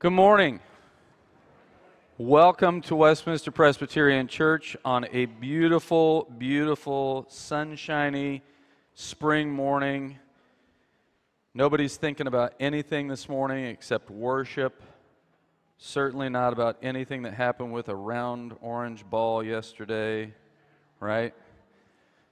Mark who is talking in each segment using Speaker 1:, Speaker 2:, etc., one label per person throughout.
Speaker 1: Good morning. Welcome to Westminster Presbyterian Church on a beautiful, beautiful, sunshiny spring morning. Nobody's thinking about anything this morning except worship. Certainly not about anything that happened with a round orange ball yesterday, right?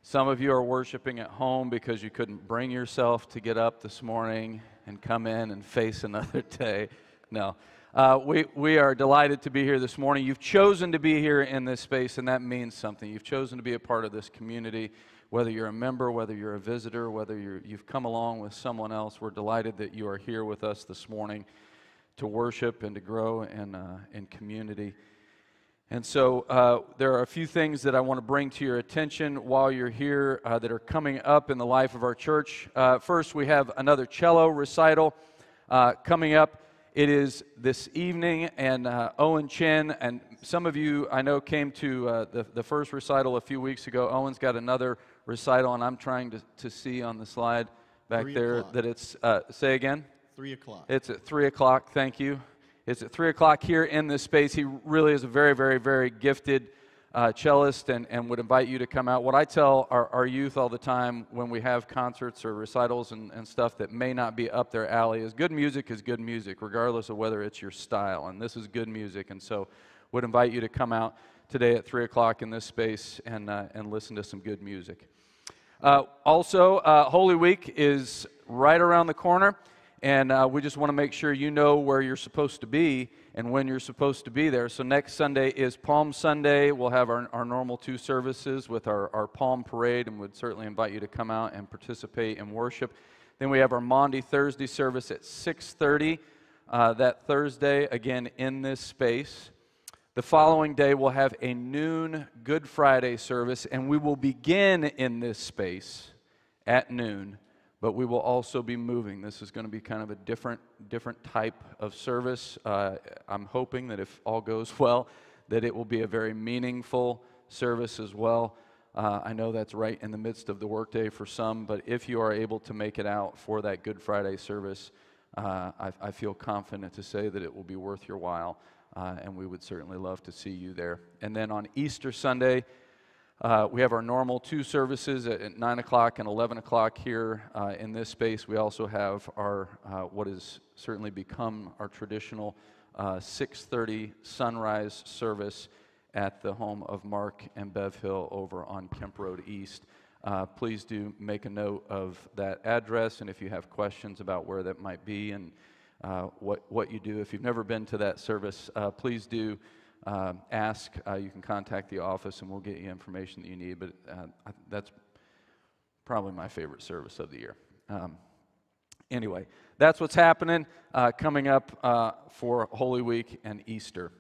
Speaker 1: Some of you are worshiping at home because you couldn't bring yourself to get up this morning and come in and face another day. No. Uh, we, we are delighted to be here this morning. You've chosen to be here in this space, and that means something. You've chosen to be a part of this community, whether you're a member, whether you're a visitor, whether you're, you've come along with someone else. We're delighted that you are here with us this morning to worship and to grow in, uh, in community. And so uh, there are a few things that I want to bring to your attention while you're here uh, that are coming up in the life of our church. Uh, first, we have another cello recital uh, coming up. It is this evening, and uh, Owen Chin, and some of you I know came to uh, the, the first recital a few weeks ago. Owen's got another recital, and I'm trying to, to see on the slide back
Speaker 2: Three
Speaker 1: there
Speaker 2: o'clock.
Speaker 1: that it's, uh, say again?
Speaker 2: Three o'clock.
Speaker 1: It's at 3 o'clock, thank you. It's at 3 o'clock here in this space. He really is a very, very, very gifted uh, cellist and, and would invite you to come out. What I tell our, our youth all the time when we have concerts or recitals and, and stuff that may not be up their alley is good music is good music, regardless of whether it's your style. And this is good music. And so would invite you to come out today at 3 o'clock in this space and, uh, and listen to some good music. Uh, also, uh, Holy Week is right around the corner, and uh, we just want to make sure you know where you're supposed to be and when you're supposed to be there. So, next Sunday is Palm Sunday. We'll have our, our normal two services with our, our Palm Parade, and would certainly invite you to come out and participate in worship. Then we have our Maundy Thursday service at 6:30 uh, that Thursday, again in this space. The following day, we'll have a noon Good Friday service, and we will begin in this space at noon but we will also be moving. This is going to be kind of a different, different type of service. Uh, I'm hoping that if all goes well, that it will be a very meaningful service as well. Uh, I know that's right in the midst of the workday for some, but if you are able to make it out for that Good Friday service, uh, I, I, feel confident to say that it will be worth your while, uh, and we would certainly love to see you there. And then on Easter Sunday, uh, we have our normal two services at, at 9 o'clock and 11 o'clock here uh, in this space. We also have our uh, what has certainly become our traditional 6:30 sunrise service at the home of Mark and Bev Hill over on Kemp Road East. Uh, please do make a note of that address, and if you have questions about where that might be and uh, what, what you do, if you've never been to that service, uh, please do um, ask. Uh, you can contact the office, and we'll get you information that you need. But uh, that's probably my favorite service of the year. Um, anyway, that's what's happening uh, coming up for Holy Week and Easter.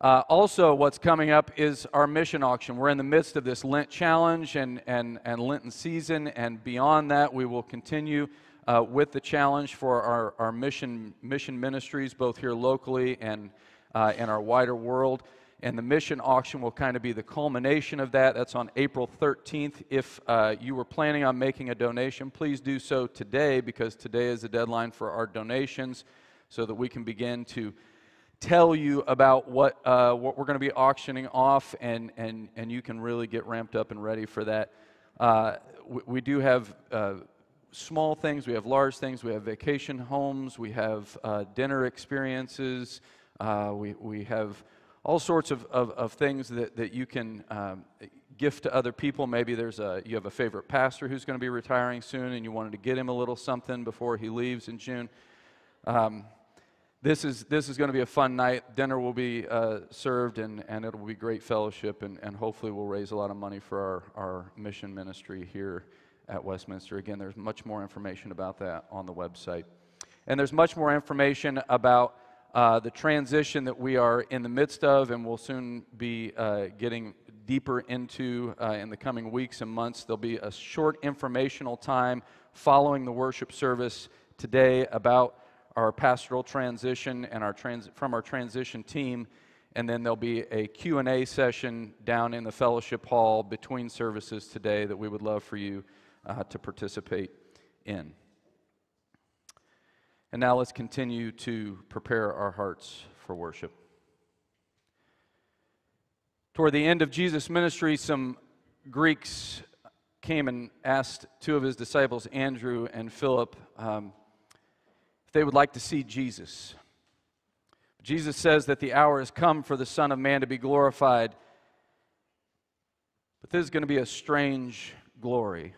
Speaker 1: Uh, also, what's coming up is our mission auction. We're in the midst of this Lent challenge and, and, and Lenten season, and beyond that, we will continue uh, with the challenge for our, our mission, mission ministries, both here locally and uh, in our wider world. And the mission auction will kind of be the culmination of that. That's on April 13th. If uh, you were planning on making a donation, please do so today because today is the deadline for our donations so that we can begin to tell you about what, uh, what we're going to be auctioning off, and, and, and you can really get ramped up and ready for that. Uh, we, we, do have uh, small things, we have large things, we have vacation homes, we have uh, dinner experiences, uh, we, we have all sorts of, of, of, things that, that you can um, gift to other people. Maybe there's a, you have a favorite pastor who's going to be retiring soon, and you wanted to get him a little something before he leaves in June. Um, this is, this is going to be a fun night. Dinner will be uh, served, and, and it'll be great fellowship, and, and hopefully, we'll raise a lot of money for our, our mission ministry here at Westminster. Again, there's much more information about that on the website. And there's much more information about uh, the transition that we are in the midst of, and we'll soon be uh, getting deeper into uh, in the coming weeks and months. There'll be a short informational time following the worship service today about our pastoral transition and our trans- from our transition team and then there'll be a q&a session down in the fellowship hall between services today that we would love for you uh, to participate in and now let's continue to prepare our hearts for worship toward the end of jesus ministry some greeks came and asked two of his disciples andrew and philip um, they would like to see Jesus. Jesus says that the hour has come for the Son of Man to be glorified. But this is going to be a strange glory.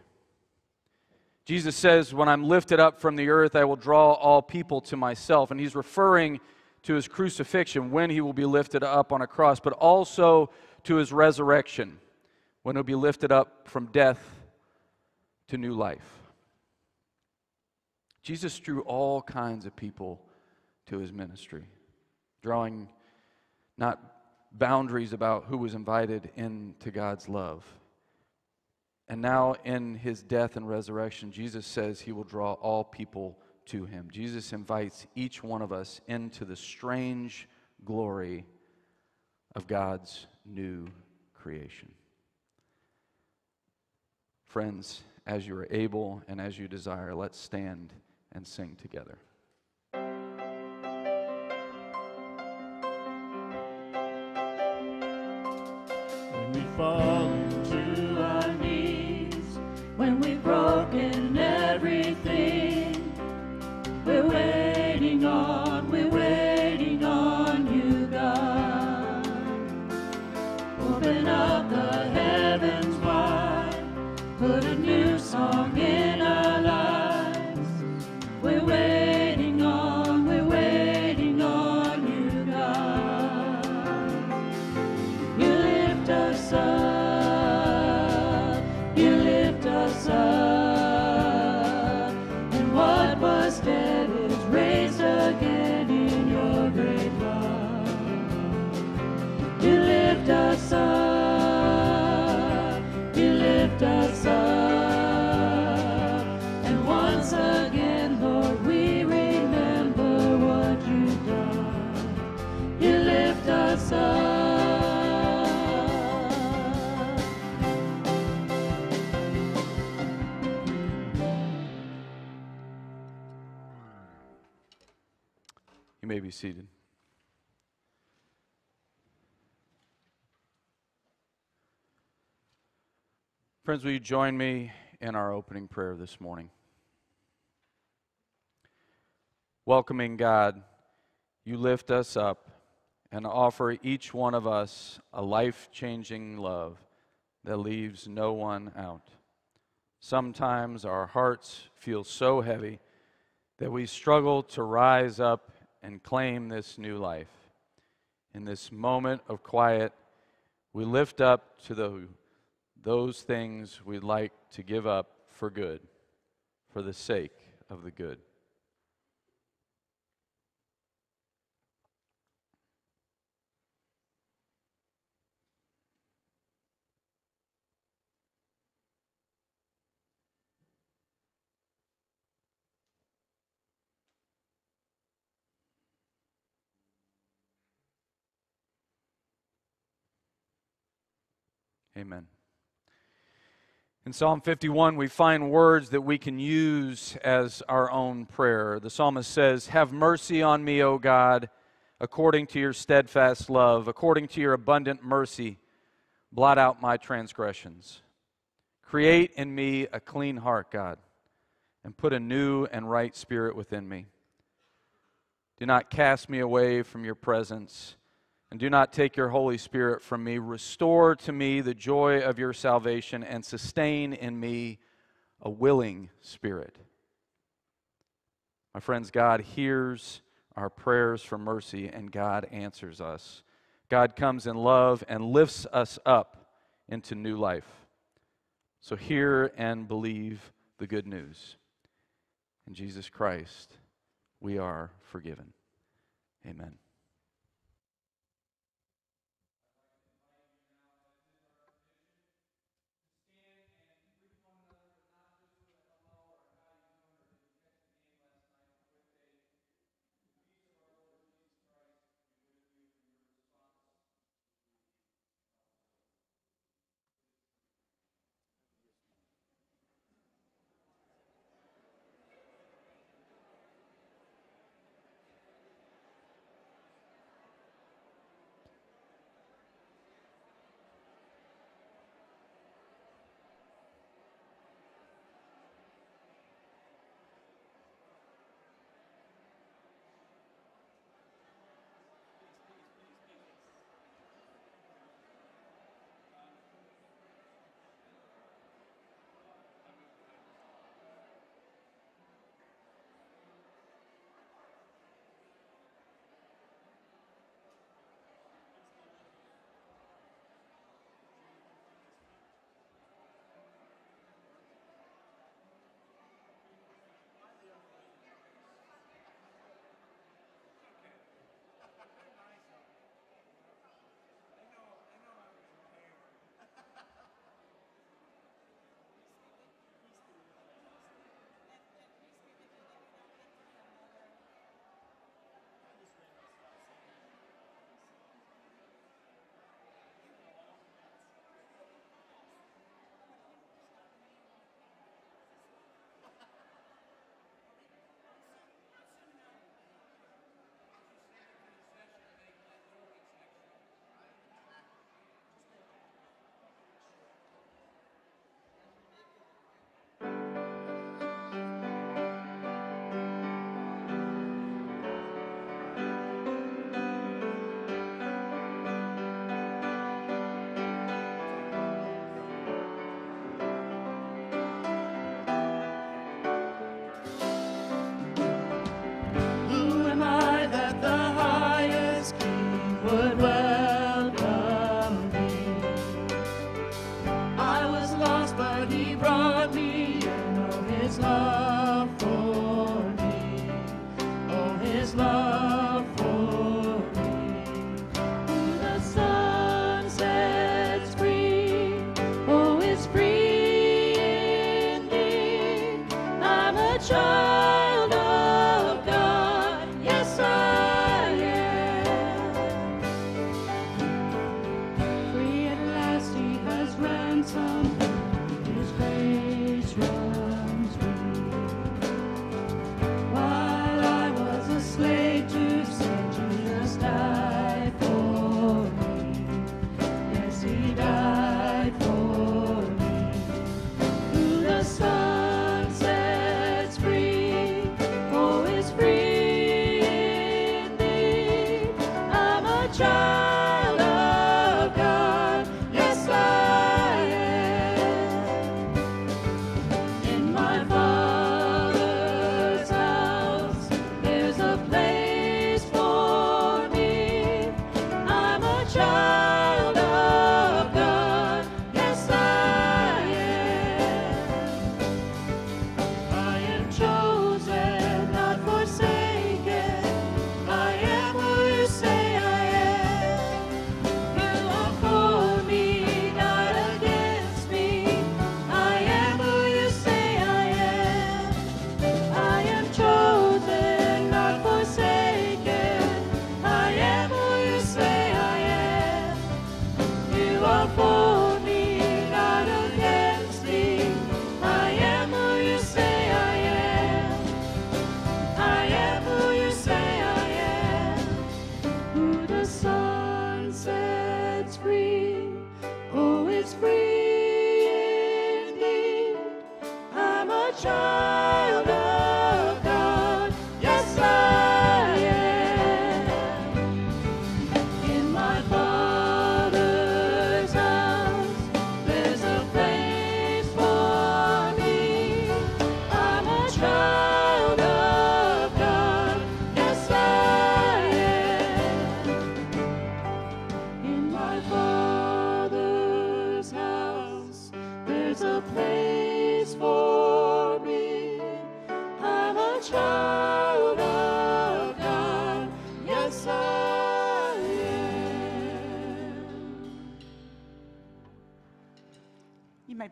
Speaker 1: Jesus says, When I'm lifted up from the earth, I will draw all people to myself. And he's referring to his crucifixion when he will be lifted up on a cross, but also to his resurrection when he'll be lifted up from death to new life. Jesus drew all kinds of people to his ministry, drawing not boundaries about who was invited into God's love. And now, in his death and resurrection, Jesus says he will draw all people to him. Jesus invites each one of us into the strange glory of God's new creation. Friends, as you are able and as you desire, let's stand and sing together.
Speaker 3: Open up
Speaker 1: Friends, will you join me in our opening prayer this morning? Welcoming God, you lift us up and offer each one of us a life changing love that leaves no one out. Sometimes our hearts feel so heavy that we struggle to rise up and claim this new life. In this moment of quiet, we lift up to the, those things we'd like to give up for good, for the sake of the good. Amen. In Psalm 51, we find words that we can use as our own prayer. The psalmist says, Have mercy on me, O God, according to your steadfast love, according to your abundant mercy, blot out my transgressions. Create in me a clean heart, God, and put a new and right spirit within me. Do not cast me away from your presence and do not take your Holy Spirit from me. Restore to me the joy of your salvation and sustain in me a willing spirit. My friends, God hears our prayers for mercy and God answers us. God comes in love and lifts us up into new life. So hear and believe the good news. In Jesus Christ, we are forgiven. Amen.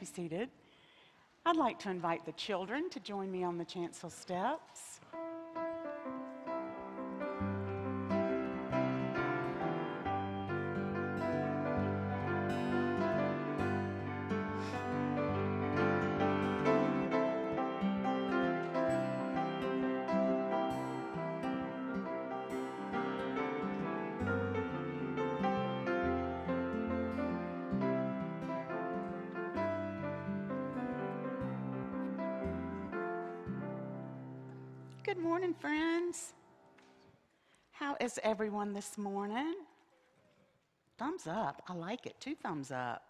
Speaker 2: Be seated. I'd like to invite the children to join me on the chancel steps. Good morning, friends. How is everyone this morning? Thumbs up. I like it. Two thumbs up.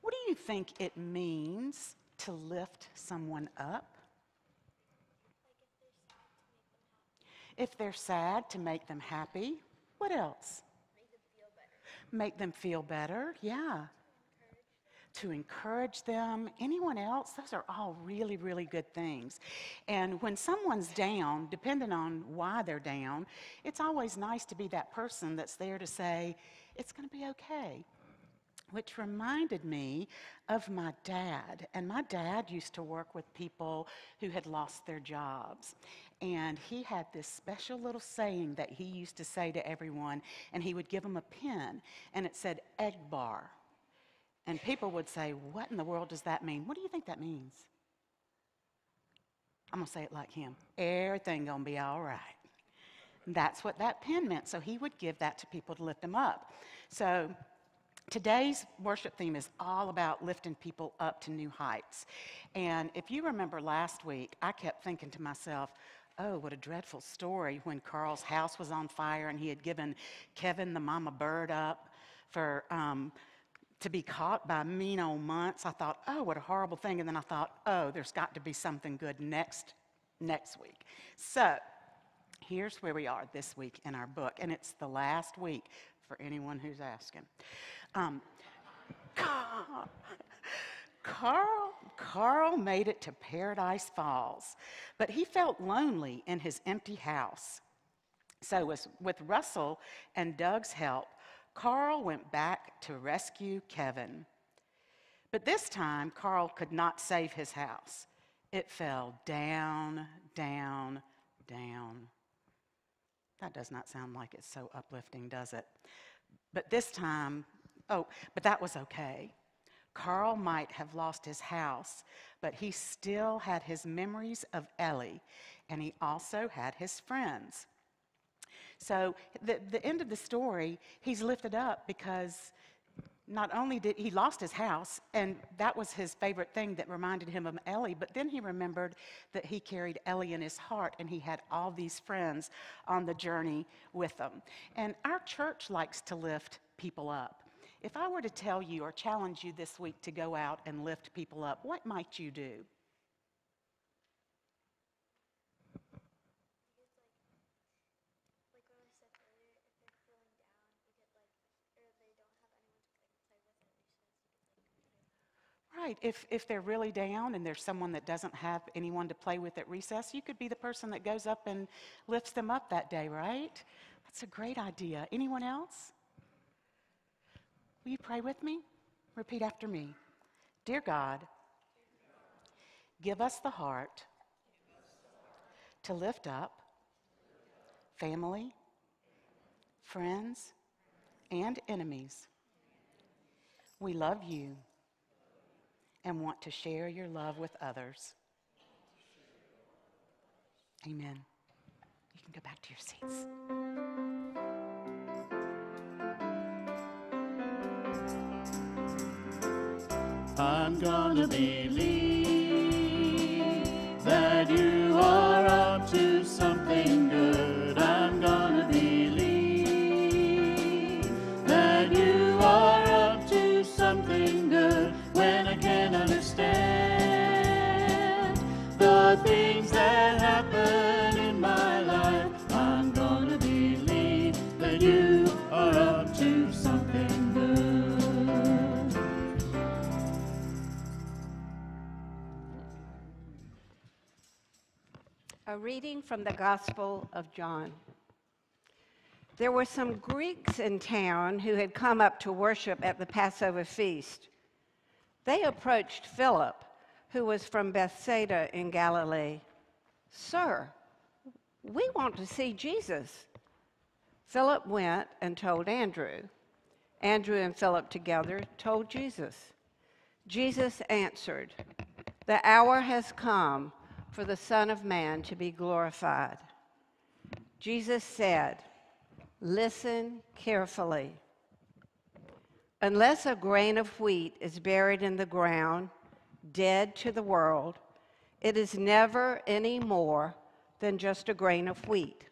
Speaker 2: What do you think it means to lift someone up? If they're sad, to make them happy. What else? Make them feel better. Yeah. To encourage them. Anyone else? Those are all really, really good things. And when someone's down, depending on why they're down, it's always nice to be that person that's there to say, it's going to be okay which reminded me of my dad. And my dad used to work with people who had lost their jobs. And he had this special little saying that he used to say to everyone, and he would give them a pen, and it said, egg bar. And people would say, What in the world does that mean? What do you think that means? I'm going to say it like him everything going to be all right. That's what that pen meant. So he would give that to people to lift them up. So Today's worship theme is all about lifting people up to new heights. And if you remember last week, I kept thinking to myself, oh, what a dreadful story when Carl's house was on fire and he had given Kevin the mama bird up for. Um, to be caught by mean old Muntz, I thought, oh, what a horrible thing. And then I thought, oh, there's got to be something good next next week. So here's where we are this week in our book, and it's the last week for anyone who's asking. Um, Carl, Carl made it to Paradise Falls, but he felt lonely in his empty house. So, with, with Russell and Dug's help, Carl went back to rescue Kevin. But this time, Carl could not save his house. It fell down, down, down. That does not sound like it's so uplifting, does it? But this time, oh, but that was okay. Carl might have lost his house, but he still had his memories of Ellie, and he also had his friends. So, the, the end of the story, he's lifted up because not only did he lost his house, and that was his favorite thing that reminded him of Ellie, but then he remembered that he carried Ellie in his heart and he had all these friends on the journey with him. And our church likes to lift people up. If I were to tell you or challenge you this week to go out and lift people up, what might you do?
Speaker 4: like what I said earlier, if they're feeling down, you could like, or they don't have anyone to like play with at recess, you could like play.
Speaker 2: Right. If, if they're really down and there's someone that doesn't have anyone to play with at recess, you could be the person that goes up and lifts them up that day, right? That's a great idea. Anyone else? Will you pray with me? Repeat after me. Dear God, give us the heart to lift up family, friends, and enemies. We love you and want to share your love with others. Amen. You can go back to your seats.
Speaker 5: I'm gonna believe
Speaker 6: reading from the Gospel of John. There were some Greeks in town who had come up to worship at the Passover feast. They approached Philip, who was from Bethsaida in Galilee. Sir, we want to see Jesus. Philip went and told Andrew. Andrew and Philip together told Jesus. Jesus answered, The hour has come for the Son of Man to be glorified. Jesus said, Listen carefully. Unless a grain of wheat is buried in the ground, dead to the world, it is never any more than just a grain of wheat.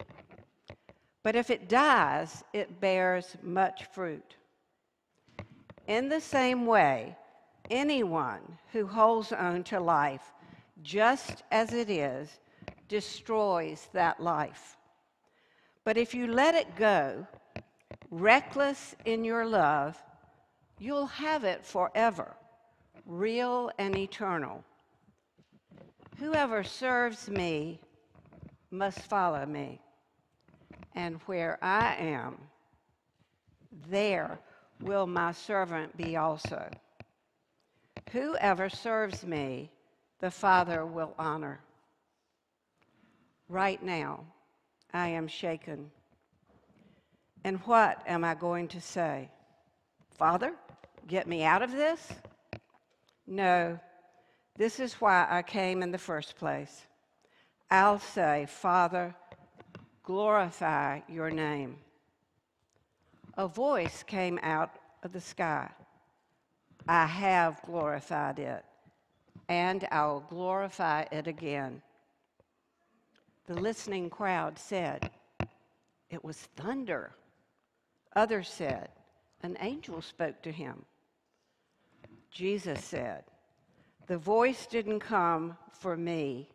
Speaker 6: But if it dies, it bears much fruit. In the same way, anyone who holds on to life just as it is destroys that life. But if you let it go, reckless in your love, you'll have it forever, real and eternal. Whoever serves me must follow me, and where I am, there will my servant be also. Whoever serves me, the Father will honor. Right now, I am shaken. And what am I going to say? Father, get me out of this? No, this is why I came in the first place. I'll say, Father, glorify your name. A voice came out of the sky. I have glorified it, and I'll glorify it again. The listening crowd said, It was thunder. Others said, An angel spoke to him. Jesus said, The voice didn't come for me,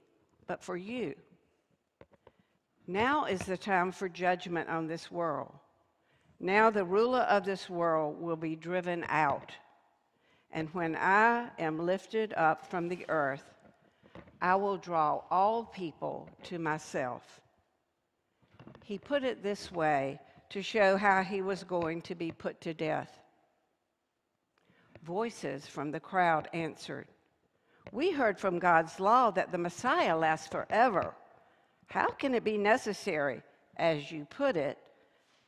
Speaker 6: but for you. Now is the time for judgment on this world. Now the ruler of this world will be driven out. And when I am lifted up from the earth, I will draw all people to myself. He put it this way to show how he was going to be put to death. Voices from the crowd answered, We heard from God's law that the Messiah lasts forever. How can it be necessary, as you put it,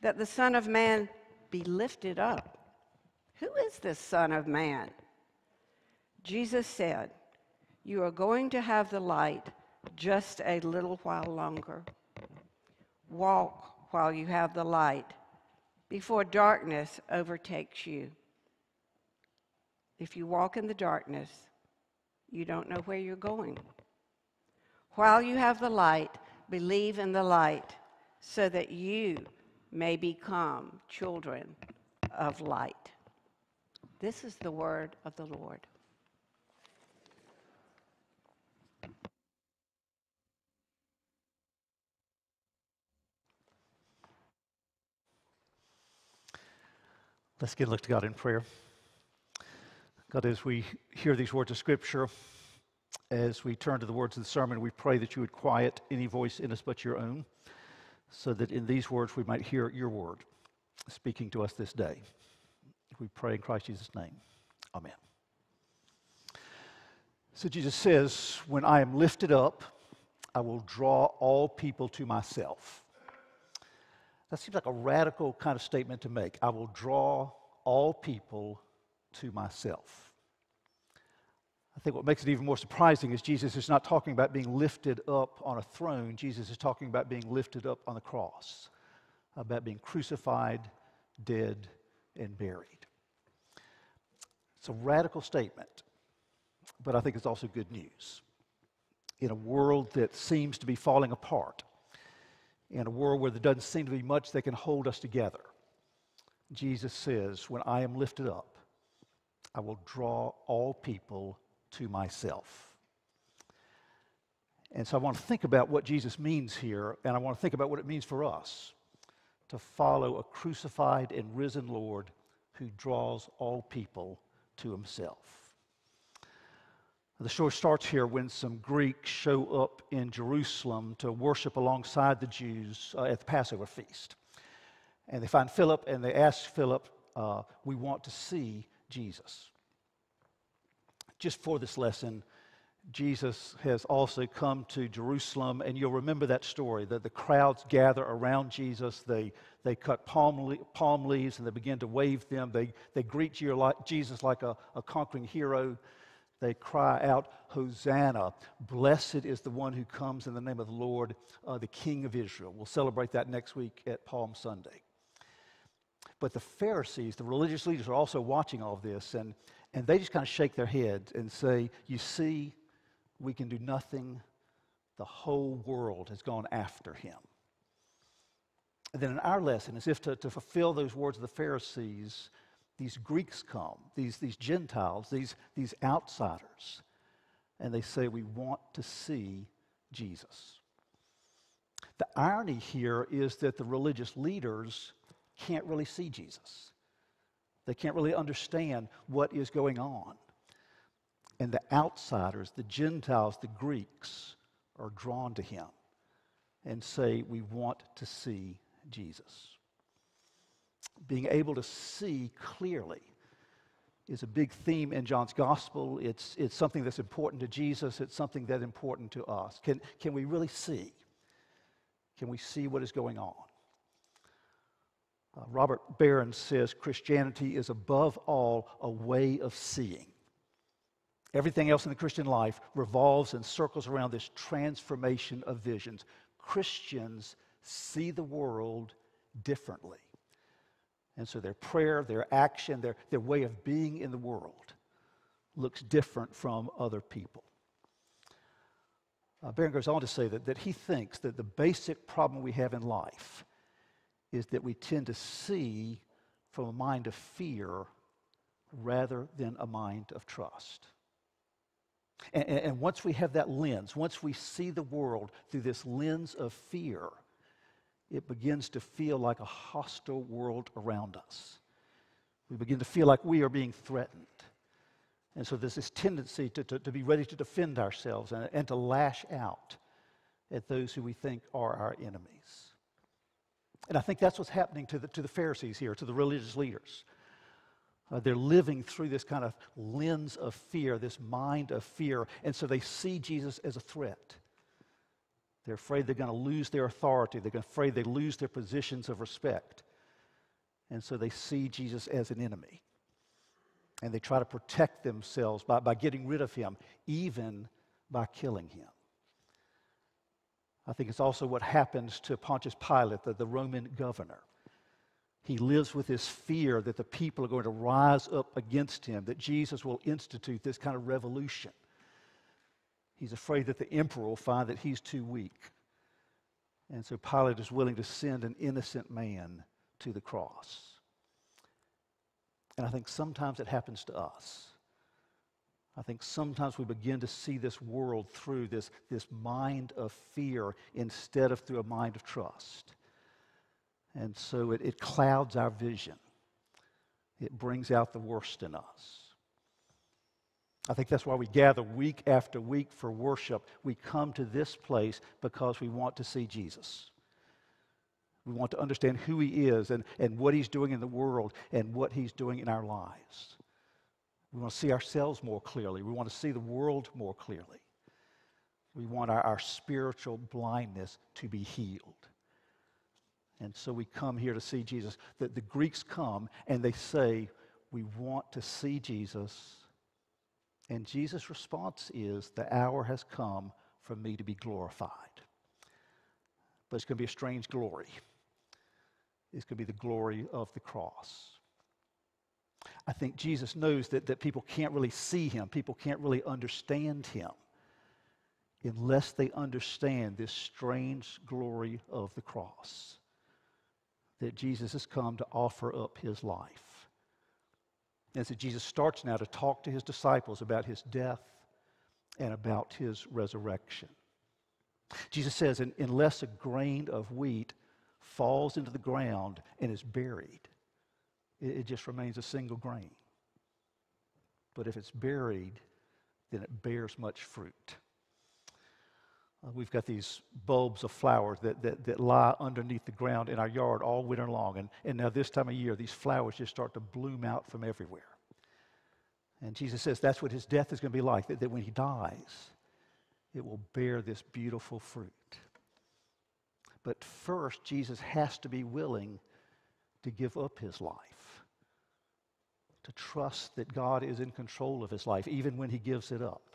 Speaker 6: that the Son of Man be lifted up? Who is this Son of Man? Jesus said, You are going to have the light just a little while longer. Walk while you have the light before darkness overtakes you. If you walk in the darkness, you don't know where you're going. While you have the light, believe in the light so that you may become children of light. This is the word of the Lord.
Speaker 7: Let's get a look to God in prayer. God, as we hear these words of Scripture, as we turn to the words of the sermon, we pray that you would quiet any voice in us but your own, so that in these words we might hear your word speaking to us this day. We pray in Christ Jesus' name. Amen. So Jesus says, When I am lifted up, I will draw all people to myself. That seems like a radical kind of statement to make. I will draw all people to myself. I think what makes it even more surprising is Jesus is not talking about being lifted up on a throne. Jesus is talking about being lifted up on the cross, about being crucified, dead, and buried. It's a radical statement, but I think it's also good news. In a world that seems to be falling apart, in a world where there doesn't seem to be much that can hold us together, Jesus says, When I am lifted up, I will draw all people to myself. And so I want to think about what Jesus means here, and I want to think about what it means for us to follow a crucified and risen Lord who draws all people to himself. The story starts here when some Greeks show up in Jerusalem to worship alongside the Jews uh, at the Passover feast. And they find Philip and they ask Philip, uh, We want to see Jesus. Just for this lesson, Jesus has also come to Jerusalem, and you'll remember that story that the crowds gather around Jesus. They, they cut palm, le- palm leaves and they begin to wave them. They, they greet Jesus like a, a conquering hero. They cry out, Hosanna! Blessed is the one who comes in the name of the Lord, uh, the King of Israel. We'll celebrate that next week at Palm Sunday. But the Pharisees, the religious leaders, are also watching all of this, and, and they just kind of shake their heads and say, You see, we can do nothing. The whole world has gone after him. And then in our lesson, as if to, to fulfill those words of the Pharisees, these Greeks come, these, these Gentiles, these, these outsiders, and they say, We want to see Jesus. The irony here is that the religious leaders can't really see Jesus. They can't really understand what is going on. And the outsiders, the Gentiles, the Greeks, are drawn to him and say, We want to see Jesus. Being able to see clearly is a big theme in John's gospel. It's, it's something that's important to Jesus, it's something that's important to us. Can, can we really see? Can we see what is going on? Uh, Robert Barron says Christianity is above all a way of seeing. Everything else in the Christian life revolves and circles around this transformation of visions. Christians see the world differently. And so their prayer, their action, their, their way of being in the world looks different from other people. Uh, Barron goes on to say that, that he thinks that the basic problem we have in life is that we tend to see from a mind of fear rather than a mind of trust. And, and, once we have that lens, once we see the world through this lens of fear, it begins to feel like a hostile world around us. We begin to feel like we are being threatened. And so there's this tendency to, to, to be ready to defend ourselves and, and to lash out at those who we think are our enemies. And I think that's what's happening to the, to the Pharisees here, to the religious leaders. Uh, they're living through this kind of lens of fear, this mind of fear. And so they see Jesus as a threat. They're afraid they're going to lose their authority. They're afraid they lose their positions of respect. And so they see Jesus as an enemy. And they try to protect themselves by, by getting rid of him, even by killing him. I think it's also what happens to Pontius Pilate, the, the Roman governor. He lives with this fear that the people are going to rise up against him, that Jesus will institute this kind of revolution. He's afraid that the emperor will find that he's too weak. And so Pilate is willing to send an innocent man to the cross. And I think sometimes it happens to us. I think sometimes we begin to see this world through this, this mind of fear instead of through a mind of trust. And so it, it clouds our vision, it brings out the worst in us. I think that's why we gather week after week for worship. We come to this place because we want to see Jesus. We want to understand who he is and, and what he's doing in the world and what he's doing in our lives. We want to see ourselves more clearly. We want to see the world more clearly. We want our, our spiritual blindness to be healed. And so we come here to see Jesus. The, the Greeks come and they say, We want to see Jesus. And Jesus' response is, The hour has come for me to be glorified. But it's going to be a strange glory. It's going to be the glory of the cross. I think Jesus knows that, that people can't really see him, people can't really understand him unless they understand this strange glory of the cross. That Jesus has come to offer up his life. And so Jesus starts now to talk to his disciples about his death and about his resurrection. Jesus says, unless a grain of wheat falls into the ground and is buried, it, just remains a single grain. But if it's buried, then it bears much fruit. Uh, we've got these bulbs of flowers that, that, that lie underneath the ground in our yard all winter long. And, and now, this time of year, these flowers just start to bloom out from everywhere. And Jesus says that's what his death is going to be like, that, that when he dies, it will bear this beautiful fruit. But first, Jesus has to be willing to give up his life to trust that God is in control of his life, even when he gives it up.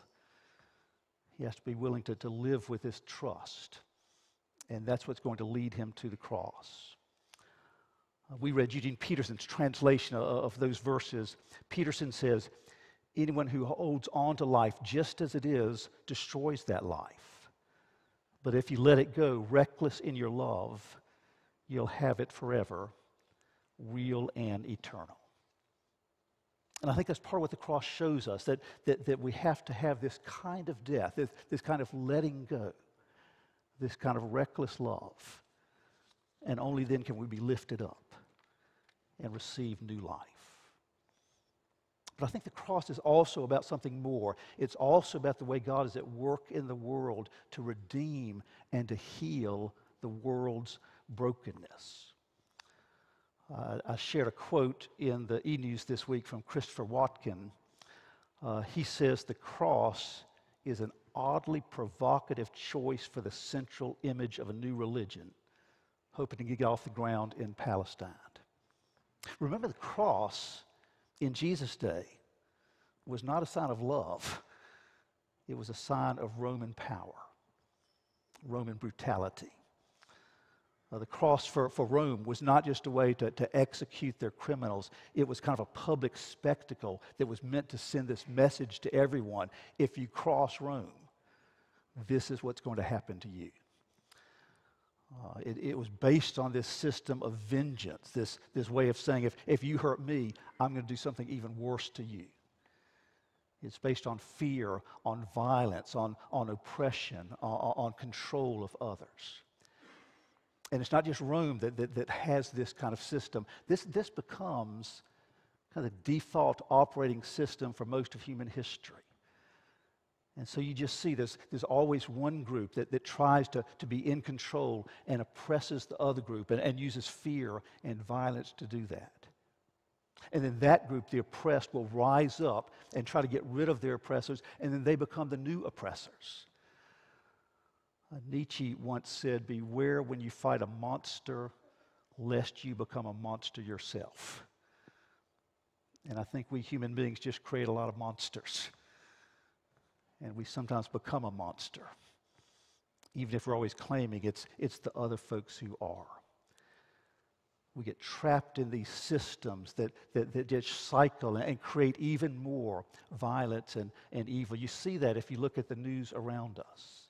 Speaker 7: He has to be willing to, to live with this trust. And that's what's going to lead him to the cross. Uh, we read Eugene Peterson's translation of, of those verses. Peterson says, Anyone who holds on to life just as it is destroys that life. But if you let it go, reckless in your love, you'll have it forever, real and eternal. And I think that's part of what the cross shows us that, that, that we have to have this kind of death, this, this kind of letting go, this kind of reckless love. And only then can we be lifted up and receive new life. But I think the cross is also about something more. It's also about the way God is at work in the world to redeem and to heal the world's brokenness. Uh, I shared a quote in the e news this week from Christopher Watkin. Uh, he says, The cross is an oddly provocative choice for the central image of a new religion, hoping to get off the ground in Palestine. Remember, the cross in Jesus' day was not a sign of love, it was a sign of Roman power, Roman brutality. Uh, the cross for, for Rome was not just a way to, to execute their criminals, it was kind of a public spectacle that was meant to send this message to everyone. If you cross Rome, this is what's going to happen to you. Uh, it, it, was based on this system of vengeance, this, this way of saying, if, if you hurt me, I'm going to do something even worse to you. It's based on fear, on violence, on, on oppression, on, on control of others. And it's not just Rome that, that, that has this kind of system. This, this becomes kind of the default operating system for most of human history. And so you just see this, there's always one group that, that tries to, to be in control and oppresses the other group and, and uses fear and violence to do that. And then that group, the oppressed, will rise up and try to get rid of their oppressors, and then they become the new oppressors. Uh, Nietzsche once said, Beware when you fight a monster, lest you become a monster yourself. And I think we human beings just create a lot of monsters. And we sometimes become a monster, even if we're always claiming it's, it's the other folks who are. we get trapped in these systems that, that, that just cycle and, create even more violence and, and evil. You see that if you look at the news around us.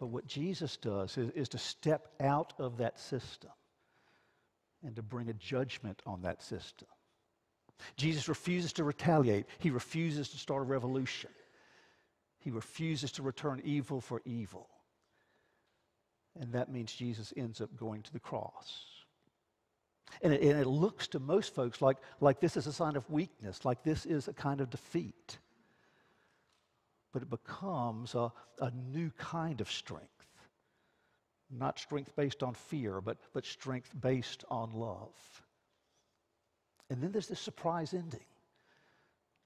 Speaker 7: But what Jesus does is, is to step out of that system and to bring a judgment on that system. Jesus refuses to retaliate, he refuses to start a revolution, he refuses to return evil for evil. And that means Jesus ends up going to the cross. And it, and it, looks to most folks like, like this is a sign of weakness, like this is a kind of defeat. But it becomes a, a new kind of strength. Not strength based on fear, but, but strength based on love. And then there's this surprise ending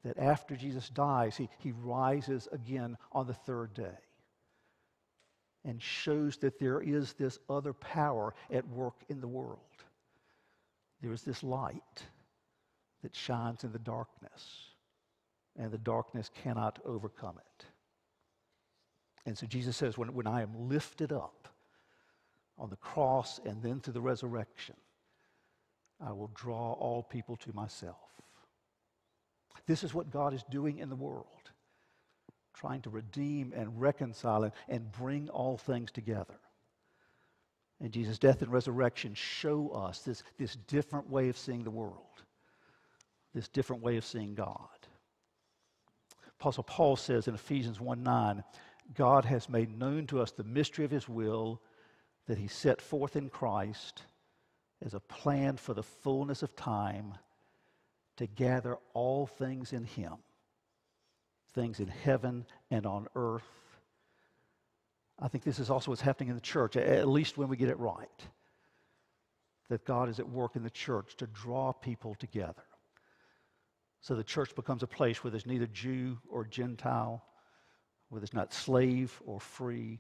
Speaker 7: that after Jesus dies, he, he rises again on the third day and shows that there is this other power at work in the world. There is this light that shines in the darkness, and the darkness cannot overcome it. And so Jesus says, when, when I am lifted up on the cross and then to the resurrection, I will draw all people to myself. This is what God is doing in the world trying to redeem and reconcile and bring all things together. And Jesus' death and resurrection show us this, this different way of seeing the world, this different way of seeing God. Apostle Paul says in Ephesians 1 9, God has made known to us the mystery of his will that he set forth in Christ as a plan for the fullness of time to gather all things in him things in heaven and on earth. I think this is also what's happening in the church, at least when we get it right. That God is at work in the church to draw people together. So the church becomes a place where there's neither Jew or Gentile, where there's not slave or free,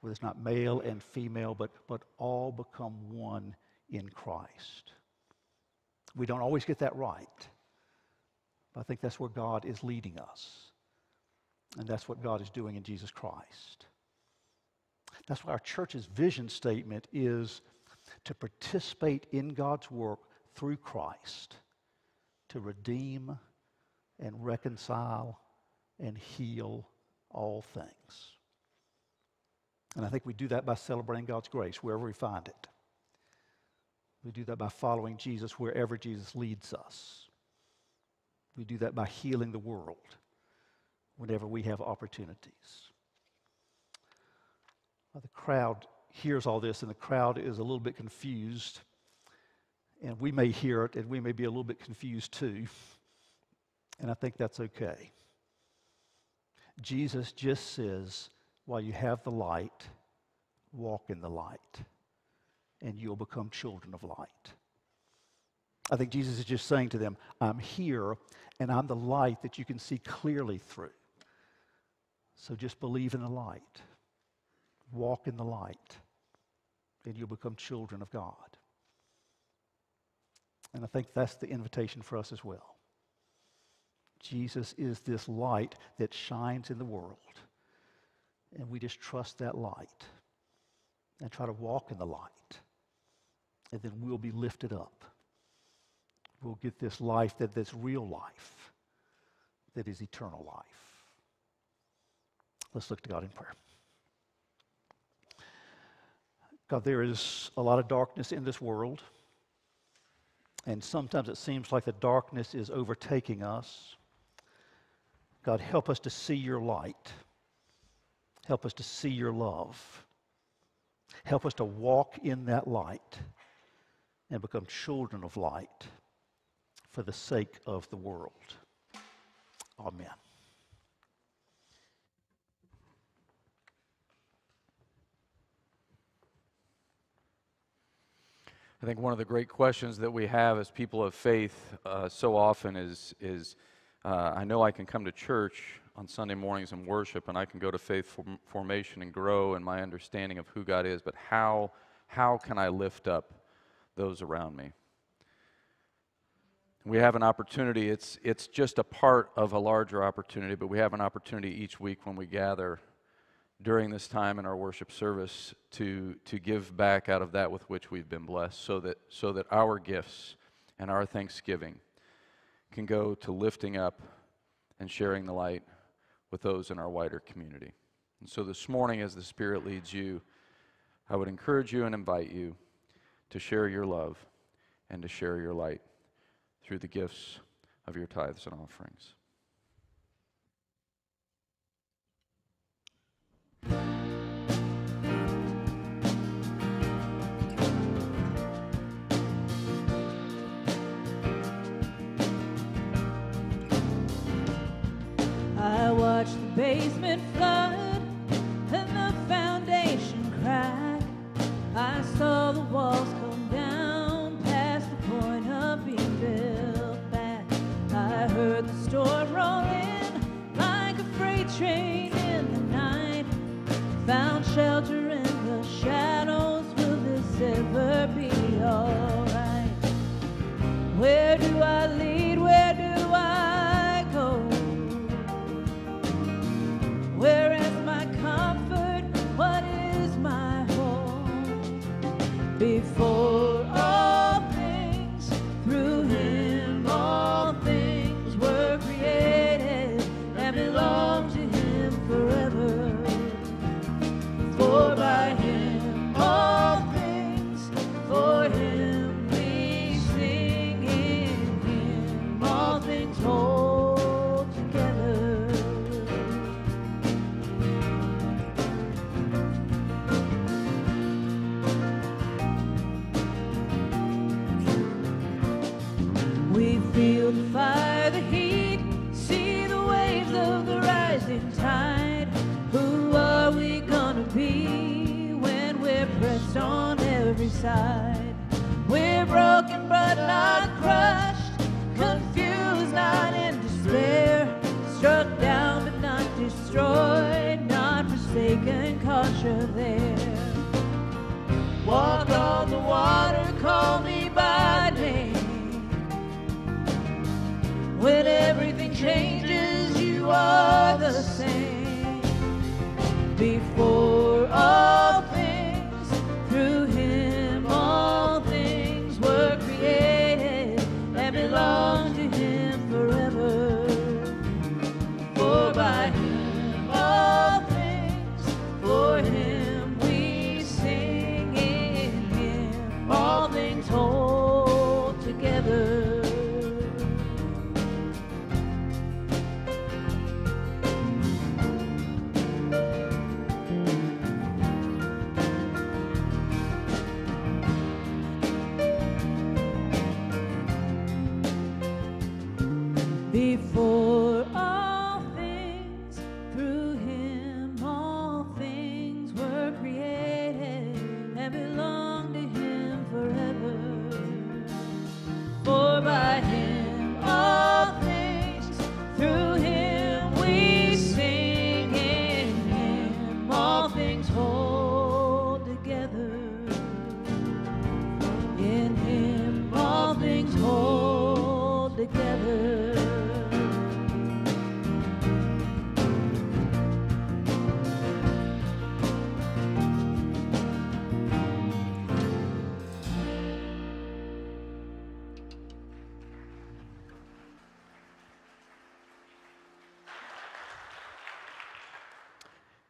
Speaker 7: where there's not male and female, but, but all become one in Christ. We don't always get that right. But I think that's where God is leading us. And that's what God is doing in Jesus Christ. That's why our church's vision statement is to participate in God's work through Christ to redeem and reconcile and heal all things. And I think we do that by celebrating God's grace wherever we find it. We do that by following Jesus wherever Jesus leads us. We do that by healing the world whenever we have opportunities. Well, the crowd hears all this, and the crowd is a little bit confused. And we may hear it, and we may be a little bit confused too. And I think that's okay. Jesus just says, while you have the light, walk in the light, and you'll become children of light. I think Jesus is just saying to them, I'm here and I'm the light that you can see clearly through. So just believe in the light, walk in the light, and you'll become children of God. And I think that's the invitation for us as well. Jesus is this light that shines in the world. And we just trust that light and try to walk in the light. And then we'll be lifted up we'll get this life that that's real life, that is eternal life. Let's look to God in prayer. God, there is a lot of darkness in this world, and sometimes it seems like the darkness is overtaking us. God, help us to see your light. Help us to see your love. Help us to walk in that light and become children of light for the sake of the world. Amen.
Speaker 1: I think one of the great questions that we have as people of faith uh, so often is, is uh, I know I can come to church on Sunday mornings and worship, and I can go to faith form- formation and grow in my understanding of who God is, but how, how can I lift up those around me? We have an opportunity, it's, it's just a part of a larger opportunity, but we have an opportunity each week when we gather during this time in our worship service to, to give back out of that with which we've been blessed so that, so that our gifts and our thanksgiving can go to lifting up and sharing the light with those in our wider community. And so this morning, as the Spirit leads you, I would encourage you and invite you to share your love and to share your light through the gifts of your tithes and offerings.
Speaker 3: Fire, the heat, see the waves of the rising tide. Who are we gonna be when we're pressed on every side? We're broken but not crushed, confused, not in despair, struck down but not destroyed, not forsaken, cause you're there. Walk on the water, call me When everything changes, you are the same. Before all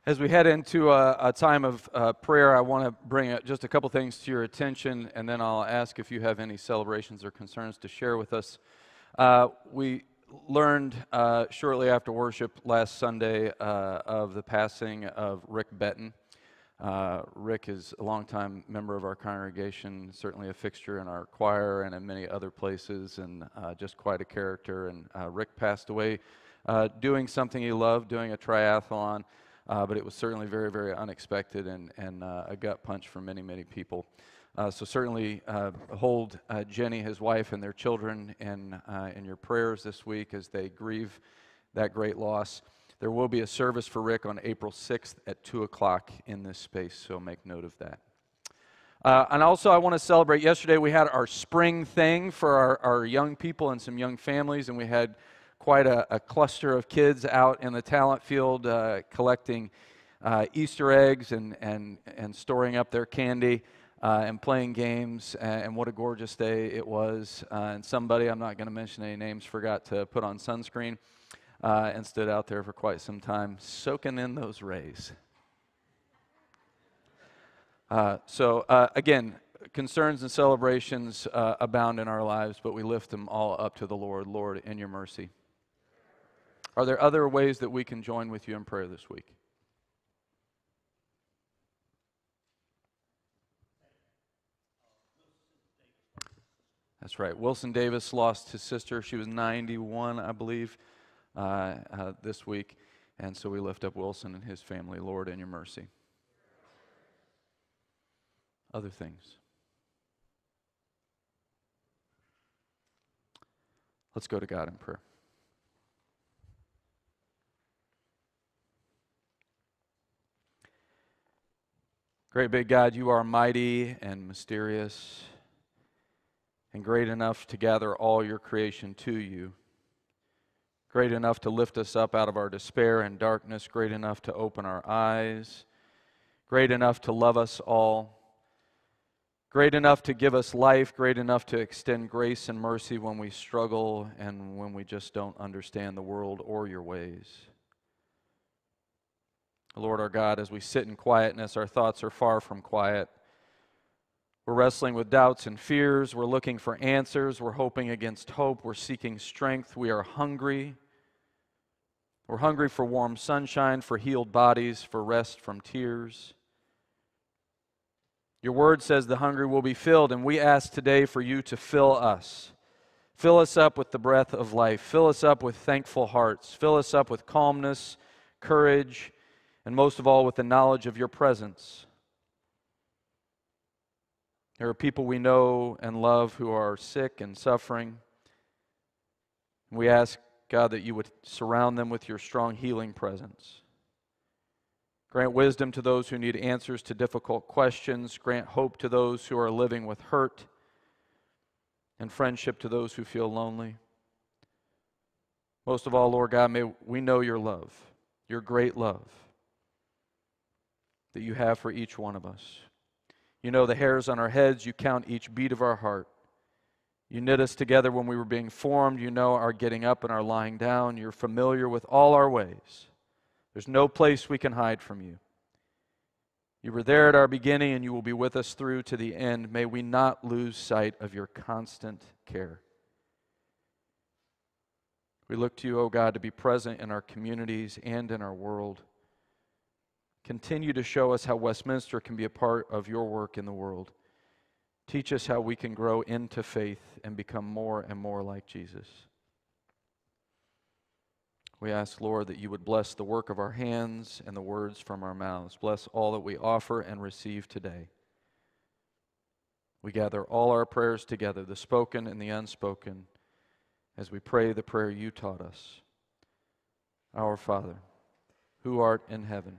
Speaker 1: As we head into a, a time of uh, prayer, I want to bring uh just a couple things to your attention, and then I'll ask if you have any celebrations or concerns to share with us. Uh, we learned uh, shortly after worship last Sunday uh, of the passing of Rick Benton. Uh, Rick is a longtime member of our congregation, certainly a fixture in our choir and in many other places, and uh, just quite a character. And Rick passed away doing something he loved, doing a triathlon, uh, but it was certainly very, very unexpected and, and uh, a gut punch for many, many people. Uh, so certainly uh, hold uh, Jenny, his wife, and their children in, uh, in your prayers this week as they grieve that great loss. There will be a service for Rick on April 6th at 2 o'clock in this space, so make note of that. Uh, and also, I want to celebrate. Yesterday, we had our spring thing for our, our young people and some young families, and we had quite a, a cluster of kids out in the talent field uh, collecting uh, Easter eggs and, and, and storing up their candy uh, and playing games. And, what a gorgeous day it was. Uh, and somebody, I'm not going to mention any names, forgot to put on sunscreen uh, and stood out there for quite some time, soaking in those rays. Uh, so, again, concerns and celebrations uh, abound in our lives, but we lift them all up to the Lord. Lord, in your mercy. Are there other ways that we can join with you in prayer this week? That's right. Wilson Davis lost his sister. She was 91, I believe, uh, uh, this week. And so we lift up Wilson and his family, Lord, in your mercy. Other things. Let's go to God in prayer. Great big God, you are mighty and mysterious and great enough to gather all your creation to you. Great enough to lift us up out of our despair and darkness, great enough to open our eyes, great enough to love us all, great enough to give us life, great enough to extend grace and mercy when we struggle and when we just don't understand the world or your ways. Lord our God, as we sit in quietness, our thoughts are far from quiet. We're wrestling with doubts and fears. We're looking for answers. We're hoping against hope. We're seeking strength. We are hungry. We're hungry for warm sunshine, for healed bodies, for rest from tears. Your word says the hungry will be filled, and we ask today for you to fill us. Fill us up with the breath of life. Fill us up with thankful hearts. Fill us up with calmness, courage, and most of all, with the knowledge of your presence. There are people we know and love who are sick and suffering. We ask, God, that you would surround them with your strong healing presence. Grant wisdom to those who need answers to difficult questions. Grant hope to those who are living with hurt, and friendship to those who feel lonely. Most of all, Lord God, may we know your love, your great love that you have for each one of us. You know the hairs on our heads, you count each beat of our heart. You knit us together when we were being formed. You know our getting up and our lying down. You're familiar with all our ways. There's no place we can hide from you. You were there at our beginning, and you will be with us through to the end. May we not lose sight of your constant care. We look to you, O oh God, to be present in our communities and in our world. Continue to show us how Westminster can be a part of your work in the world. Teach us how we can grow into faith and become more and more like Jesus. We ask, Lord, that you would bless the work of our hands and the words from our mouths. Bless all that we offer and receive today. We gather all our prayers together, the spoken and the unspoken, as we pray the prayer you taught us. Our Father, who art in heaven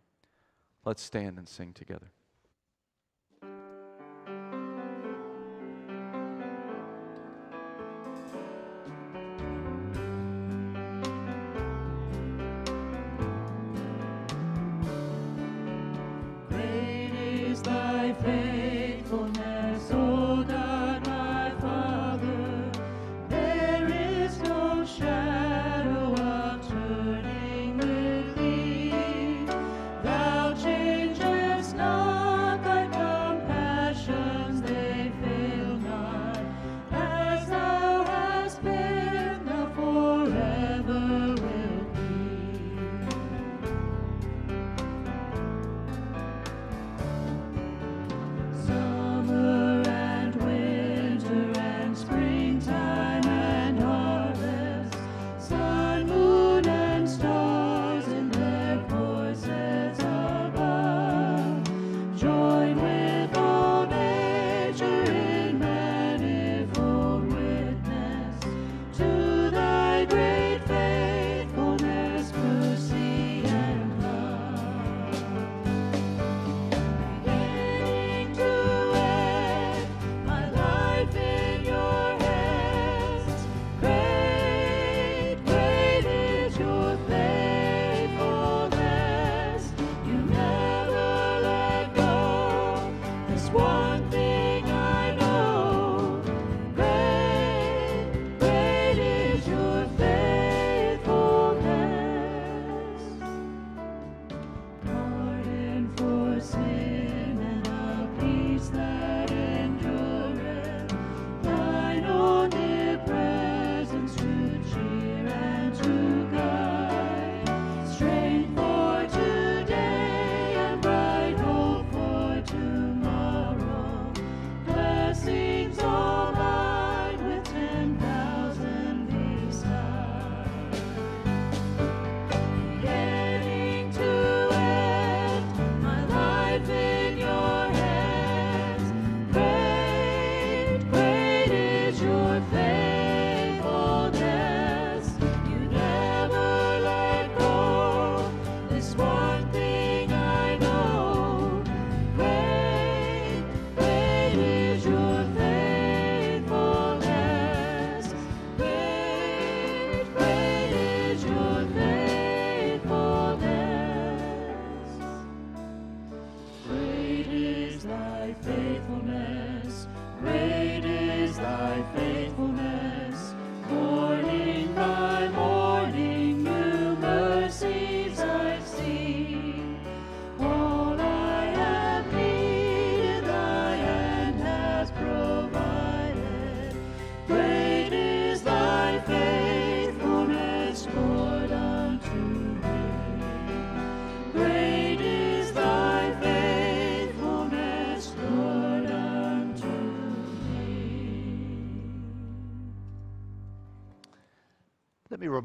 Speaker 1: Let's stand and sing together.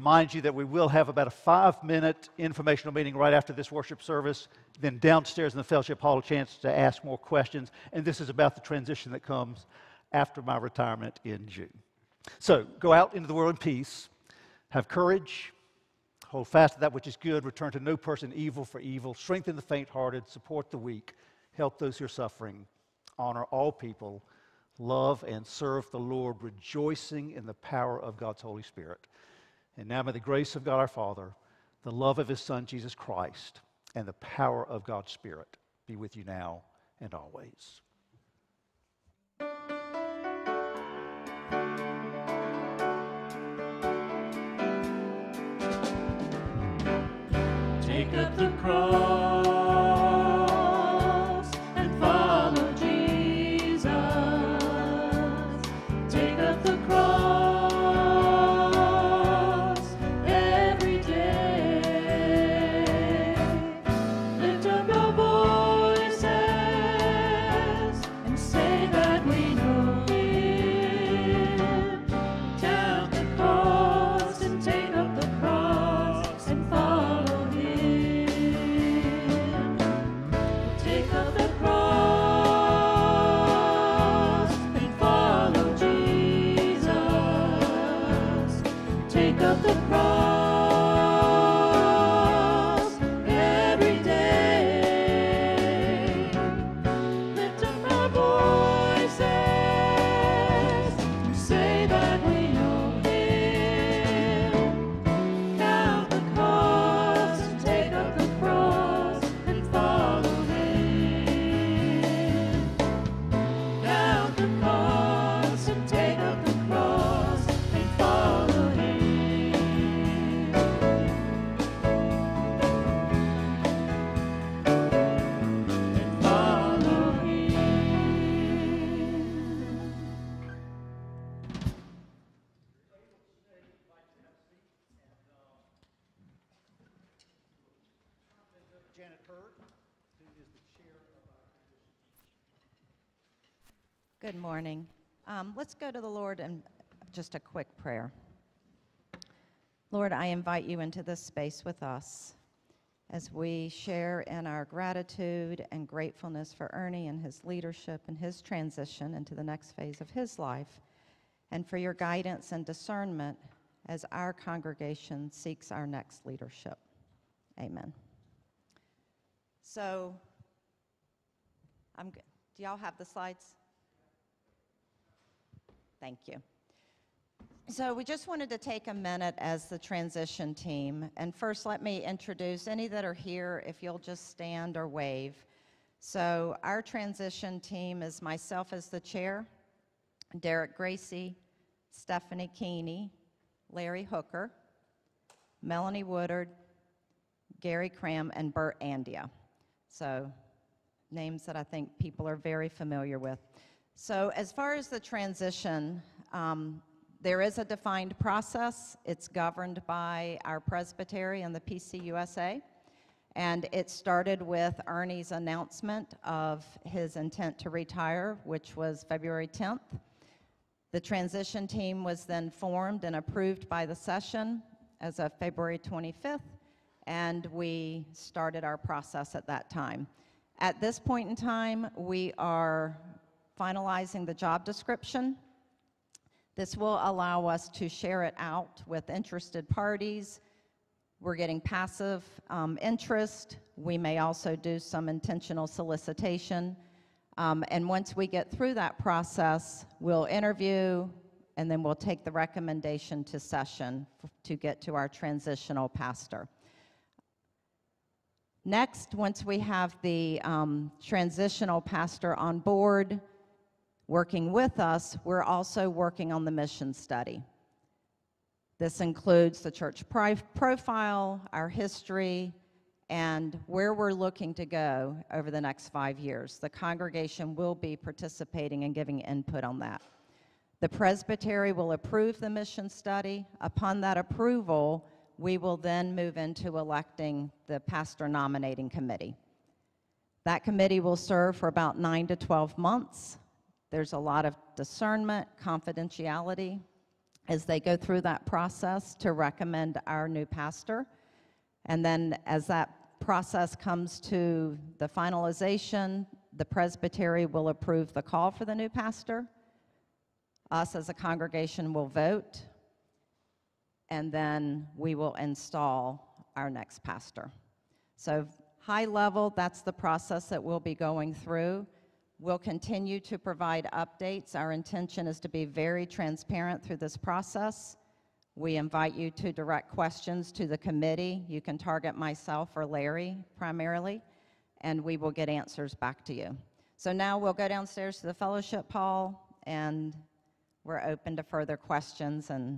Speaker 7: Remind you that we will have about a five minute informational meeting right after this worship service. Then downstairs in the fellowship hall, a chance to ask more questions. And this is about the transition that comes after my retirement in June. So go out into the world in peace, have courage, hold fast to that which is good, return to no person evil for evil, strengthen the faint hearted, support the weak, help those who are suffering, honor all people, love and serve the Lord, rejoicing in the power of God's Holy Spirit. And now by the grace of God our Father, the love of his Son, Jesus Christ, and the power of God's Spirit be with you now and always.
Speaker 3: Take up the cross
Speaker 8: Good morning. Um, let's go to the Lord and just a quick prayer. Lord, I invite you into this space with us as we share in our gratitude and gratefulness for Ernie and his leadership and his transition into the next phase of his life, and for your guidance and discernment as our congregation seeks our next leadership. Amen. So, I'm, do y'all have the slides? Thank you. So we just wanted to take a minute as the transition team. And first, let me introduce any that are here, if you'll just stand or wave. So our transition team is myself as the chair, Derek Gracie, Stephanie Keeney, Larry Hooker, Melanie Woodard, Gary Cram, and Bert Andia. So names that I think people are very familiar with. So as far as the transition, um, there is a defined process. It's governed by our presbytery and the PCUSA. And it started with Ernie's announcement of his intent to retire, which was February 10th. The transition team was then formed and approved by the session as of February 25th, and we started our process at that time. At this point in time, we are finalizing the job description. This will allow us to share it out with interested parties. We're getting passive um, interest. We may also do some intentional solicitation. Um, and once we get through that process, we'll interview and then we'll take the recommendation to session to get to our transitional pastor. Next, once we have the um, transitional pastor on board working with us, we're also working on the mission study. This includes the church profile, our history, and where we're looking to go over the next five years. The congregation will be participating and giving input on that. The presbytery will approve the mission study. Upon that approval, we will then move into electing the pastor nominating committee. That committee will serve for about nine to 12 months. There's a lot of discernment, confidentiality, as they go through that process to recommend our new pastor. And then as that process comes to the finalization, the presbytery will approve the call for the new pastor. Us as a congregation will vote, and then we will install our next pastor. So, high level, that's the process that we'll be going through. We'll continue to provide updates. Our intention is to be very transparent through this process. We invite you to direct questions to the committee. You can target myself or Larry primarily, and we will get answers back to you. So now we'll go downstairs to the fellowship hall, and we're open to further questions and